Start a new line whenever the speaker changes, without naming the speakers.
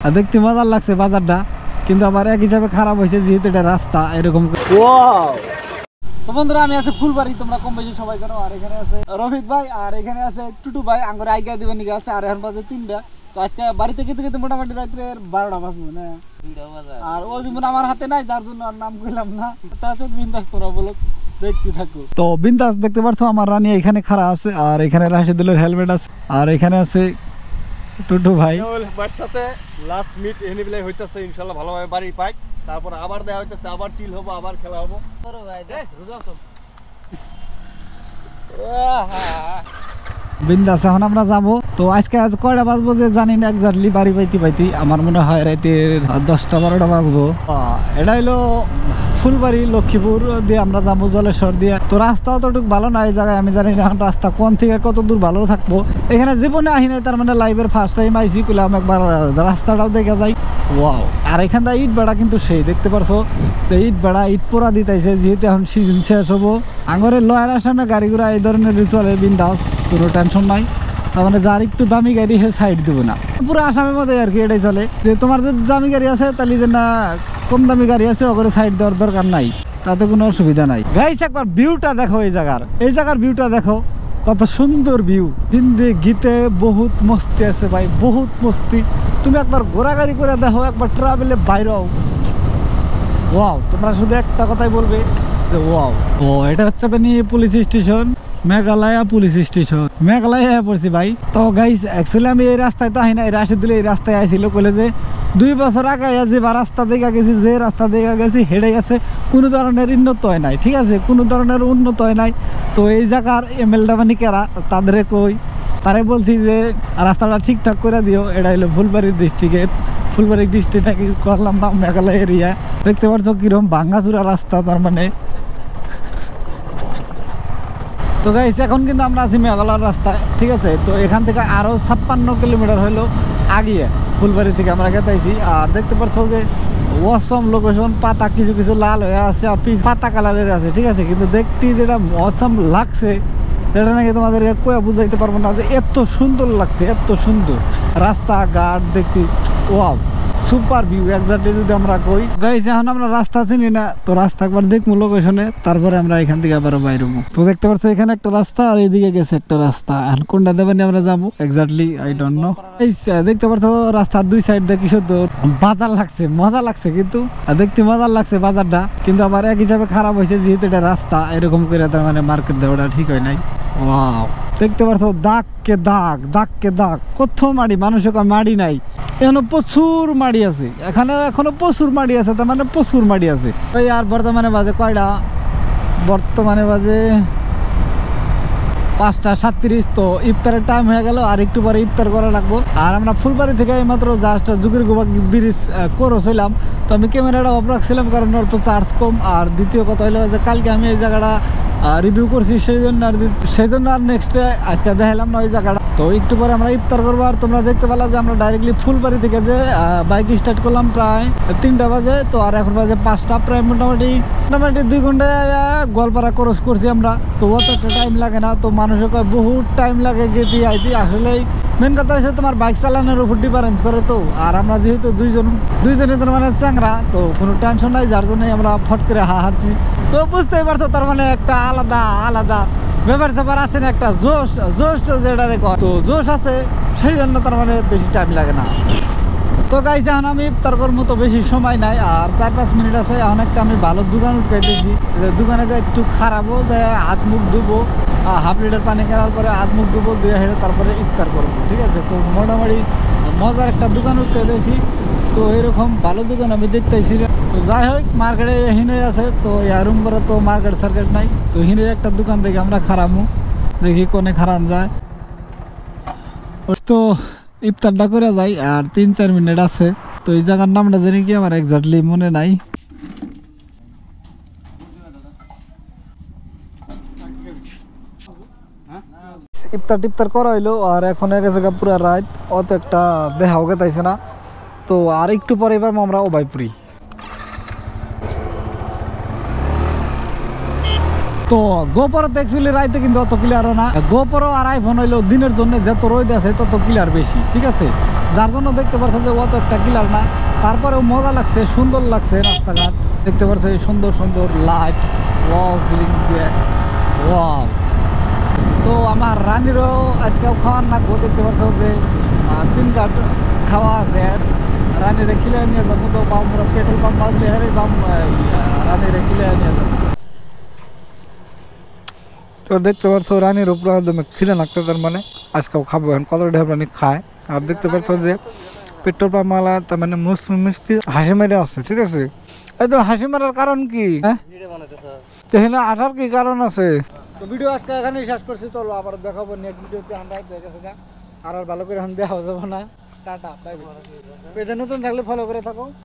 আর দেখতে মজার লাগছে বাজারটা কিন্তু আবার এক হিসাবে খারাপ হয়েছে যেহেতু এটা রাস্তা এরকম তো বন্ধুরা আমি আছে ফুলবাড়ি তোমরা কম বেশি সবাই জানো আর এখানে আছে রফিক ভাই আর এখানে আছে টুটু ভাই আঙ্গুর আইগা দিবেন নিকে আছে আর এখন বাজে তিনটা। তো আজকে বাড়িতে খেতে খেতে মোটামুটি রাত্রে বারোটা বাজবে না? আর ও যেমন আমার হাতে নাই যার জন্য আর নাম কইলাম না। তা আছে বিন্দাস তোরা বলো দেখতে থাকো। তো বিন্দাস দেখতে পারছ আমার রানী এখানে খাড়া আছে আর এখানে রাশিদুলের হেলমেট আছে আর এখানে আছে টুটু ভাই।
ভাইয়ের সাথে লাস্ট মিট এনে বেলায় হইতাছে ইনশাল্লাহ ভালোভাবে বাড়ি পাই তারপর আবার দেখা হইতাছে আবার চিল হব আবার খেলা হব।
বিন্দাস এখন আমরা যাব। তো আজকে আজ কয়টা বাজবো যে জানি না এক্সাক্টলি বাড়ি পাইতে পাইতে। আমার মনে হয় রাতে দশটা বারোটা বাজবো। আহ, এটা হইল ফুলবাড়ি, লক্ষ্মীপুর দিয়ে আমরা যাব জলেশ্বর দিয়ে। তো রাস্তা অতটুকু ভালো না, এই জায়গায় আমি জানি না রাস্তা কোন থেকে কত দূর ভালো থাকব। এখানে জীবনে আহি নাই, তার মানে লাইভের ফার্স্ট টাইম আইসি করলাম একবার রাস্তাটাও দেখে যাই। ওয়াও আর এখানটা ইট বেড়া কিন্তু সেই, দেখতে পারছ? তো ইট বেড়া, ইট পোড়া দিতেছে, যেহেতু এখন সিজন শেষ হব। আঙরের লয়ের আসামে গাড়ি ঘোড়া এই ধরনের চলে বিন্দাস, কোনো টেনশন নাই। মানে যার একটু দামি গাড়ি হে সাইড দেবো না। পুরো আসামের মধ্যে আর কি এটাই চলে। যে তোমার যদি দামি গাড়ি আছে, তাহলে যে না কম দামি গাড়ি আছে ওখানে সাইড দেওয়ার দরকার নাই। তাতে কোনো অসুবিধা নাই। গাইস একবার ভিউটা দেখো এই জায়গার। এই জায়গার ভিউটা দেখো, কত সুন্দর ভিউ হিন্দি গীতে বহুত মস্তি আছে ভাই, বহুত মস্তি। তুমি একবার ঘোরাগাড়ি করে দেখো, একবার ট্রাভেলে বাইরেও। ওয়াও তোমরা শুধু একটা কথাই বলবে যে ওয়াও ও, এটা হচ্ছে Beni police station Meghalaya police station Meghalaya পড়ছি ভাই। তো গাইস অ্যাকচুয়ালি আমি এই রাস্তায় তো আহি না এই রাশিদুল এই রাস্তায় আইছিল কলে যে দুই বছর আগে যে বা রাস্তা দেখা গেছি, যে রাস্তা দেখা গেছি, হেঁটে গেছে, কোনো ধরনের উন্নত হয় নাই, ঠিক আছে? কোনো ধরনের উন্নত হয় নাই। তো এই জায়গার এল মানে কেরা তাদের কই? তারে বলছি যে, রাস্তাটা ঠিকঠাক করে দিও, এটা হলো ফুলবাড়ি ডিস্ট্রিক্টের ফুলবাড়ি ডিস্ট্রিক্ট নাকি করলাম না, মেঘালয় এরিয়া। দেখতে পাচ্ছ কীরকম ভাঙ্গাচুরা রাস্তা, তার মানে। তো গাইস এখন কিন্তু আমরা আছি মেঘালয়ের রাস্তায়, ঠিক আছে? তো এখান থেকে আরও ছাপ্পান্ন কিলোমিটার হলো আগিয়ে। ফুলবাড়ি থেকে আমরা গেতাইছি। আর দেখতে পাচ্ছ যে, অসম লোকেশন পাতা কিছু কিছু লাল হয়ে আছে আর পাতা কালারের আছে, ঠিক আছে? কিন্তু দেখতে যেটা অসম লাগছে, সেটা নাকি তোমাদের কয়ে বুঝাইতে পারব না যে এত সুন্দর লাগছে, এত সুন্দর। রাস্তাঘাট দেখতে ওয়াও সুপার ভিউ, একজাক্টলি যদি আমরা কই। গাইস এখন আমরা রাস্তা চিনি না, তো রাস্তা একবার দেখব লোকেশনে তারপরে আমরা এখান থেকে আবার বাইরে হব। তো দেখতে পাচ্ছ, এখানে একটা রাস্তা, আর এইদিকে গেছে একটা রাস্তা। এখন কোনটা দেবেন আমরা যাব? এক্স্যাক্টলি আই ডোন্ট নো দেখতে পাচ্ছ, রাস্তার দুই সাইড দেখি শুধু বাজার লাগছে, মজা লাগছে কিন্তু। দেখতে মজা লাগছে বাজারটা, কিন্তু আবার এক হিসাবে খারাপ হয়েছে, যেহেতু এটা রাস্তা। এরকম করে তার মানে মার্কেট দেওয়াটা ঠিক হয় নাই। ওয়াও দেখতে পাচ্ছ দাগ কে দাগ দাগ কে দাগ। কত মাড়ি, মানুষের মাড়ি নাই। এখনও প্রচুর মাড়ি আছে। এখানে এখনও প্রচুর মাড়ি আছে, তার মানে প্রচুর মাড়ি আছে। ওই আর বর্তমানে বাজে কয়টা? বর্তমানে বাজে পাঁচটা সাতত্রিশ, তো ইফতারের টাইম হয়ে গেল, আর একটু পরে ইফতার করা লাগবো। আর আমরা ফুলবাড়ি থেকে মাত্র জাস্ট যুগের গোবা ব্রিজ করেছিলাম তো আমি ক্যামেরাটা অফ রাখছিলাম, কারণ অল্প চার্জ কম। আর দ্বিতীয় কথা হলো যে, কালকে আমি এই জায়গাটা রিভিউ করছি সেই জন্য আর সেই জন্য আর নেক্সট আজকে দেখালাম না ওই জায়গাটা। তো একটু পরে আমরা ইফতার করব আর তোমরা দেখতে পেলা যে আমরা ডাইরেক্টলি ফুলবাড়ি থেকে যে বাইক স্টার্ট করলাম প্রায় তিনটা বাজে। তো আর এখন বাজে পাঁচটা, প্রায় মোটামুটি মোটামুটি দুই ঘণ্টা গোয়ালপাড়া ক্রস করছি আমরা। তো অত একটা টাইম লাগে না। তো মানুষের বহুত টাইম লাগে গেতি আইতি। আসলেই মেন কথা হচ্ছে তোমার বাইক চালানোর উপর ডিফারেন্স করে তো। আর আমরা যেহেতু দুইজন দুইজনে তার মানে চ্যাংরা, তো কোনো টেনশন নাই। যার জন্যই আমরা ফট করে হা হারছি তো বুঝতেই পারছ, তার মানে একটা আলাদা আলাদা ব্যাপার স্যাপার আছে না, একটা জোশ জোশ যেটা তো জোশ আছে, সেই জন্য তার মানে বেশি টাইম লাগে না। তো গাইজ এখন আমি ইফতার করব তো বেশি সময় নাই, আর চার পাঁচ মিনিট আছে, এখন একটা আমি ভালো দোকান উঠেছি দোকানে যে একটু খারাপও, যে হাত মুখ ধুবো হাফ লিটার পানি কেনার পরে হাত মুখ ধুবো দিয়ে হেরে তারপরে ইফতার করব, ঠিক আছে? তো মোটামুটি মজার একটা দোকান দিয়েছি। তো এরকম ভালো দোকান আমি দেখতেছি যাই হোক মার্কেটে হিনে আছে, তো ইয়ারুম করে তো মার্কেট সার্কেট নাই। তো হিনের একটা দোকান দেখে, আমরা খারাপও দেখি কোনে খারাপ যায়। তো ইফতারটা করে যাই, আর তিন চার মিনিট আছে। তো এই জায়গার নামটা জানি কি, আমার এক্স্যাক্টলি মনে নাই। ইফতার টিফতার করা হইল, আর এখন এক জায়গা পুরো রাত, অত একটা দেখাও গেতাইছে না। তো আর একটু পরে এবার আমরা ওবাইপুরি তো গোপরত অ্যাকচুয়ালি রাইতে কিন্তু অত ক্লিয়ারও না। গোপরও আর আইফোন হইল দিনের জন্য যত রোদ আছে তত ক্লিয়ার বেশি, ঠিক আছে? যার জন্য দেখতে পাচ্ছেন যে অত একটা ক্লিয়ার না। তারপরেও মজা লাগছে, সুন্দর লাগছে রাস্তাঘাট। দেখতে এই সুন্দর সুন্দর লাইট ওয়াও দিয়ে ওয়াও তো আমার রানীরও আজকেও খাওয়ার নাকবো দেখতে পাচ্ছ যে তিন কাঠ খাওয়া আছে। রানীরে কিলে নিয়ে যাব, তো পাম্প পেট্রোল পাম্প বাজলে হারে পাম্প রানীরে কিলে নিয়ে যাব। তো দেখতে পাচ্ছ রানীর উপরে একদম খিলে লাগতো তার মানে। আজকেও খাব এখন কত ঢের রানী খায়। আর দেখতে পাচ্ছ যে পেট্রোল পাম্প মালা, তার মানে মুসলিম মিষ্টি হাসি মেরে আছে, ঠিক আছে? এই তো হাসি মারার কারণ কি? হ্যাঁ? এখানে আঠার কি কারণ আছে? তো ভিডিও আজকে এখানেই শেষ করছি, চলো আবার দেখাবো নেক্সট ভিডিওতে, আমরা দেখেছি না। আর ভালো করে এখন দেওয়া যাবে না। টাটা পেজে নতুন থাকলে ফলো করে থাকো।